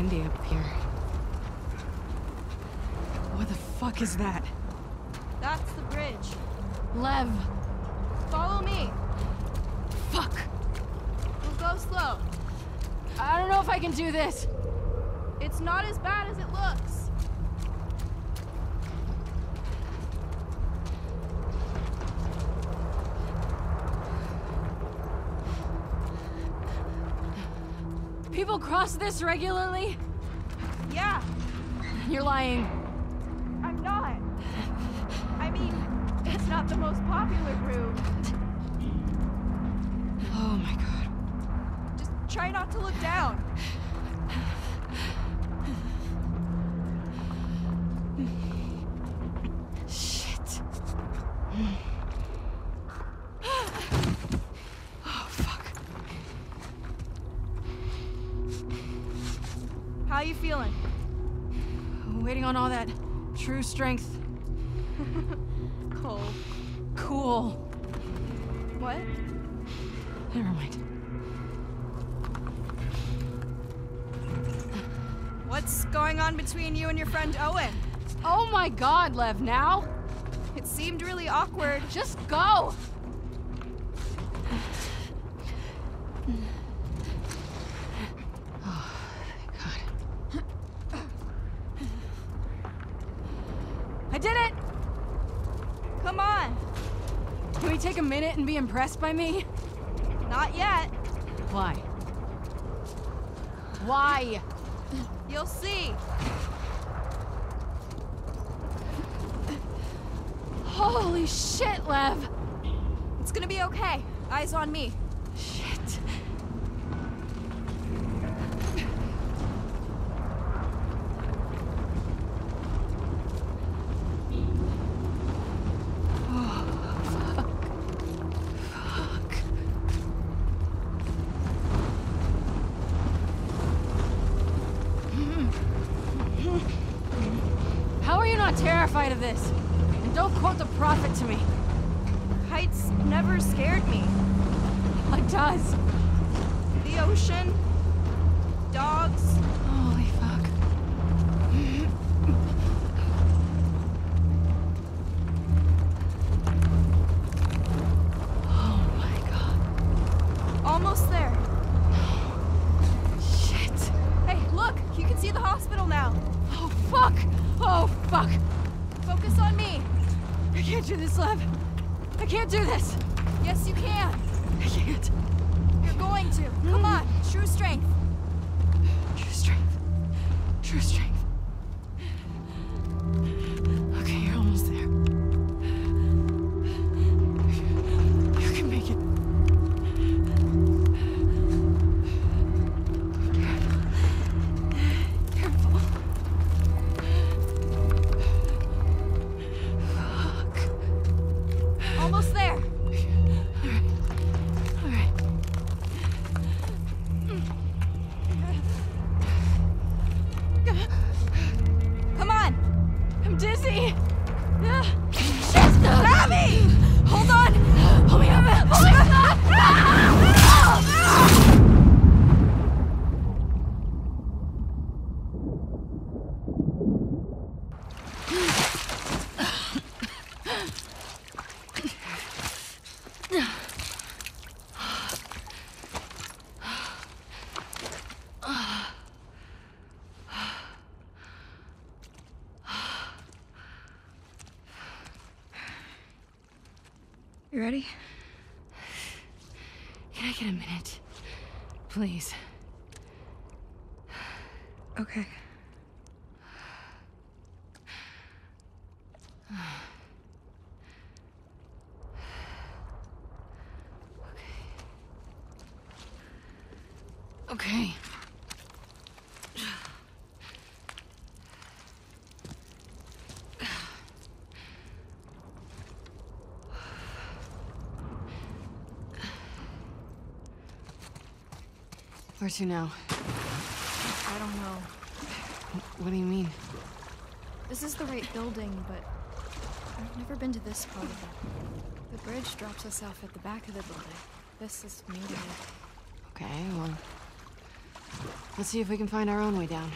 windy up here. What the fuck is that? That's the bridge. Lev! Follow me. Fuck! We'll go slow. I don't know if I can do this. It's not as bad as it looks. Cross this regularly? Yeah, You're lying. I'm not. I mean, it's not the most popular route. Oh my god. Just try not to look down. Strength. Cold. Cool. What? Never mind. What's going on between you and your friend Owen? Oh my god, Lev, now? It seemed really awkward. Just go! Oh, God. I did it! Come on. Can we take a minute and be impressed by me? Not yet. Why? Why? You'll see. Holy shit, Lev! It's gonna be okay. Eyes on me. Shit. Oh, fuck. Fuck. How are you not terrified of this? And don't quote the prophet to me. Heights never scared me. It does. The ocean, dogs, Holy fuck. Oh my god. almost there. Shit. Hey, look! You can see the hospital now. Oh fuck. Fuck. Focus on me. I can't do this, Lev. I can't do this. Yes, you can. I can't. You're going to. Come on. True strength. True strength. True strength. You ready? Can I get a minute? Please. Okay. Okay. Where to now? I don't know. What do you mean? This is the right building, but I've never been to this part of it. The bridge drops us off at the back of the building. This is me. Okay, well, Let's see if we can find our own way down.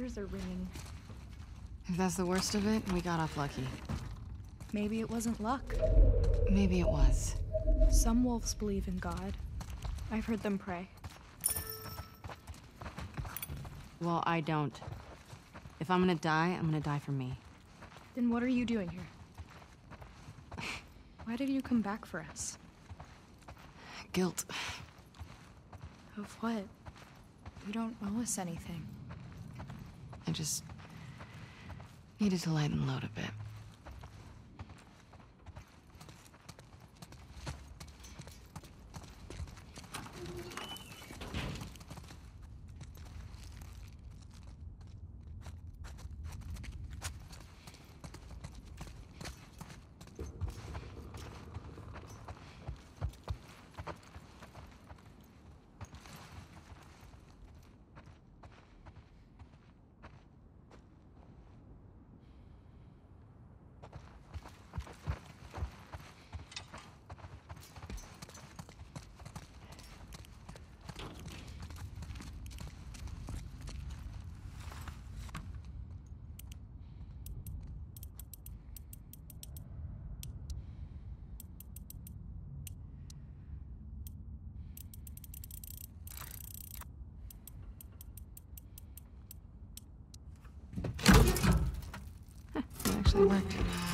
Ears are ringing. If that's the worst of it, we got off lucky. Maybe it wasn't luck. Maybe it was. Some wolves believe in God. I've heard them pray. Well, I don't. If I'm gonna die, I'm gonna die for me. Then what are you doing here? Why did you come back for us? Guilt. Of what? You don't owe us anything. I just needed to lighten the load a bit. Actually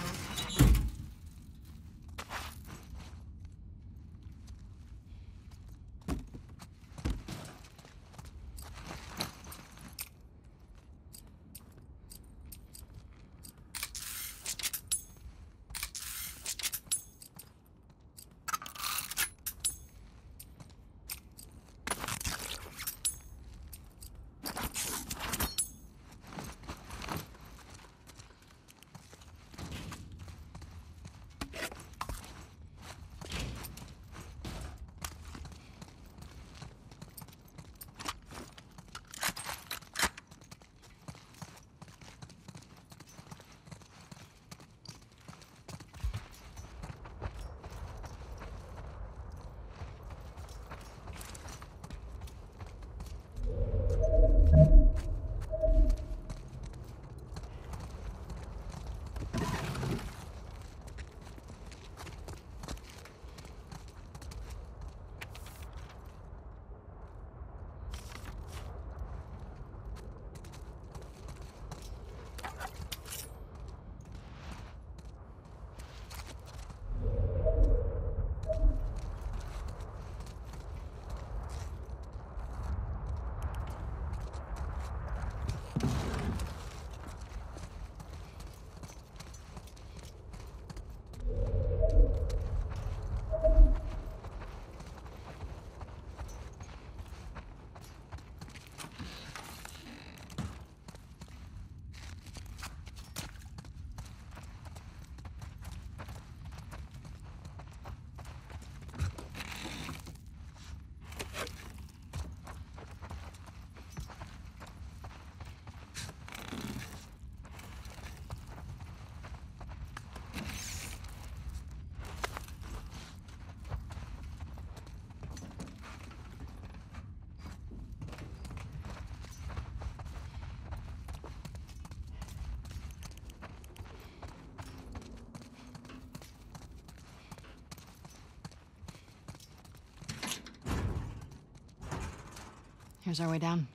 Here's our way down.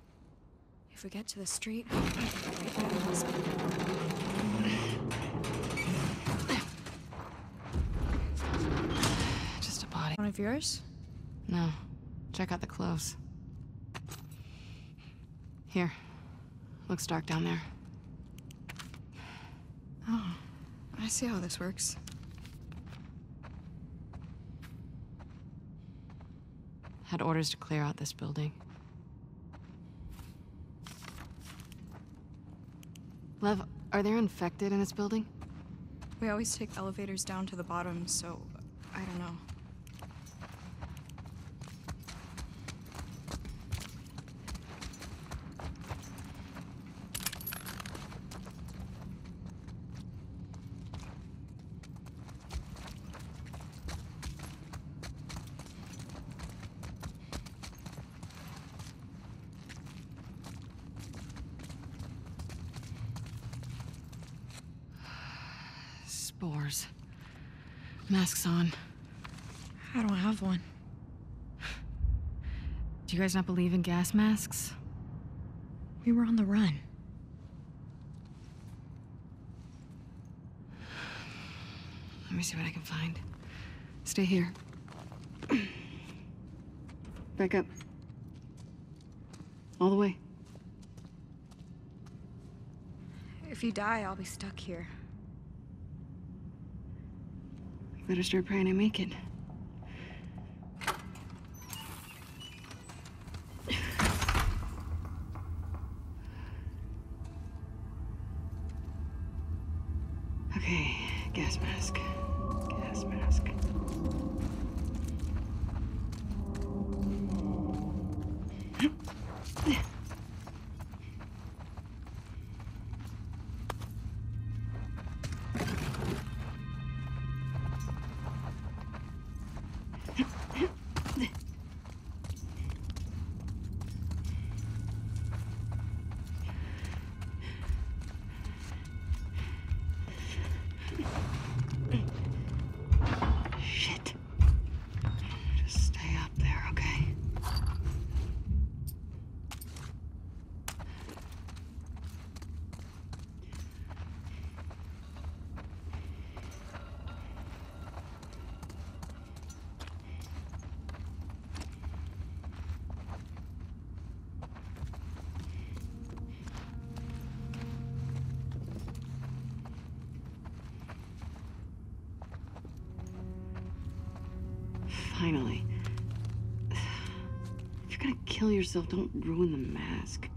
If we get to the street, Just a body. One of yours? No. Check out the clothes. Here. Looks dark down there. Oh, I see how this works. Had orders to clear out this building. Lev, are there infected in this building? We always take elevators down to the bottom, so I don't know. Spores. Masks on. I don't have one. Do you guys not believe in gas masks? We were on the run. Let me see what I can find. Stay here. Back up. All the way. If you die, I'll be stuck here. Better start praying I make it. Okay, gas mask. Gas mask. Shit. Finally. If you're gonna kill yourself, don't ruin the mask.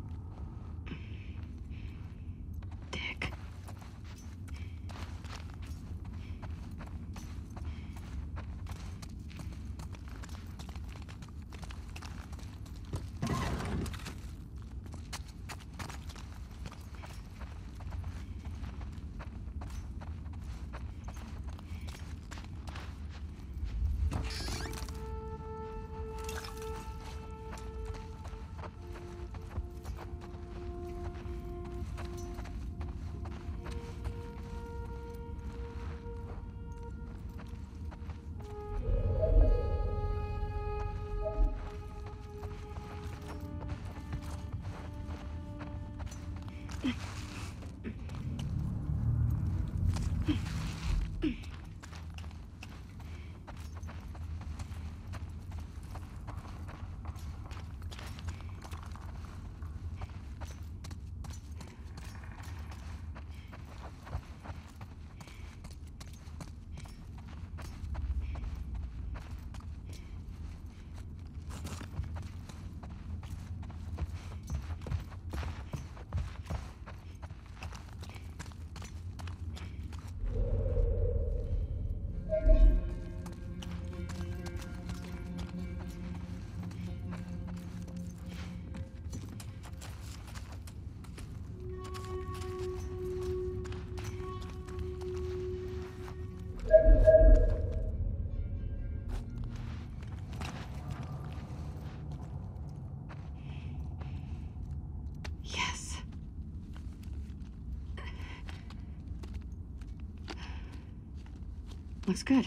Looks good.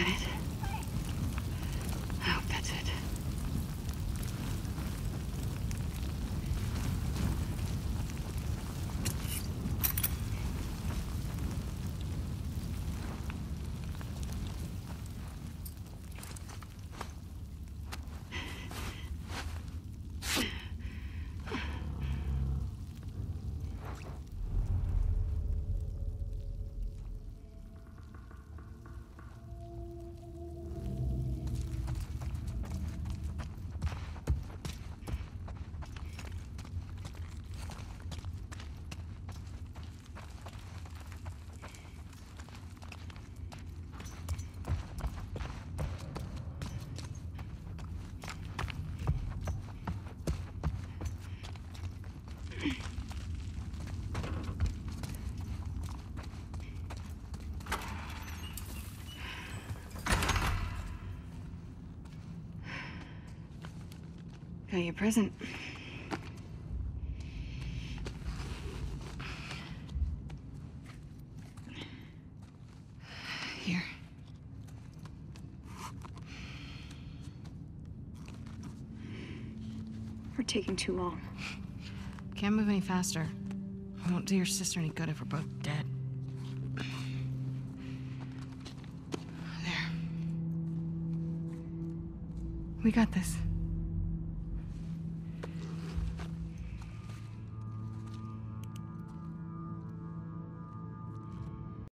That it? Got your present. Here. We're taking too long. Can't move any faster. It won't do your sister any good if we're both dead. There. We got this.